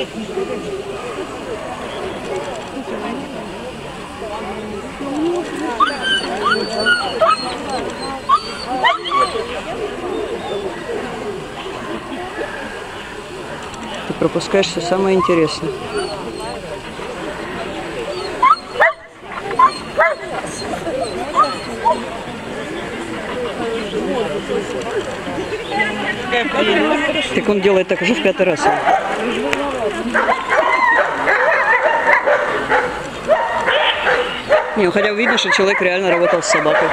Ты пропускаешь все самое интересное. Так он делает так уже в пятый раз. Не, ну хотя видно, что человек реально работал с собакой.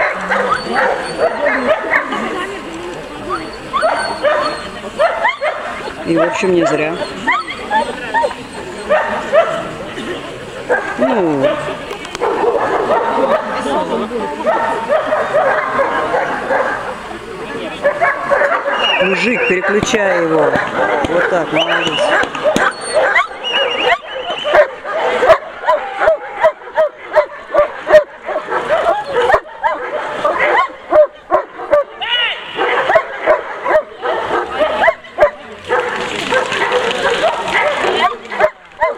И, в общем, не зря. Ну, мужик, переключай его. Вот так, молодец.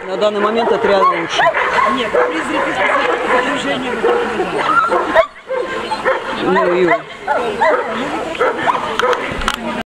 На данный момент это реально лучше. Нет, при зрительском движении Ну и